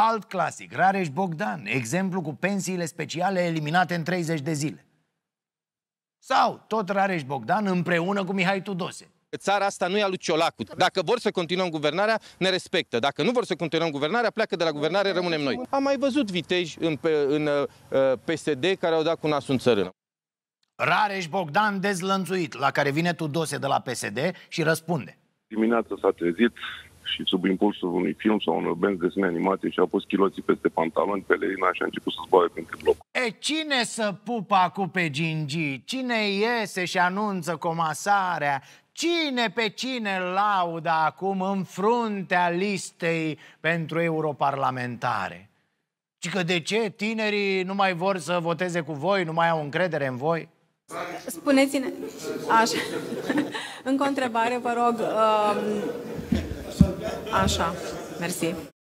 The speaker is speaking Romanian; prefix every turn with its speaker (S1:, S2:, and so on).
S1: Alt clasic, Rareș Bogdan, exemplu cu pensiile speciale eliminate în 30 de zile. Sau tot Rareș Bogdan împreună cu Mihai Tudose.
S2: Țara asta nu e a lui Ciolacu. Dacă vor să continuăm guvernarea, ne respectă. Dacă nu vor să continuăm guvernarea, pleacă de la guvernare, rămânem noi. Am mai văzut viteji în, în uh, PSD care au dat cu nasul în țărână.
S1: Rareș Bogdan dezlănțuit, la care vine Tudose de la PSD și răspunde.
S3: Dimineața s-a trezit și sub impulsul unui film sau unor benzi desene animate și a pus chiloții peste pantaloni, pelerina și a început să zboare printre bloc.
S1: E, cine să pupa cu pe gingi? Cine iese și anunță comasarea? Cine pe cine laudă acum în fruntea listei pentru europarlamentare? Și că de ce tinerii nu mai vor să voteze cu voi, nu mai au încredere în voi?
S4: Spuneți-ne, așa, încă o întrebare, vă rog, um, așa, mersi.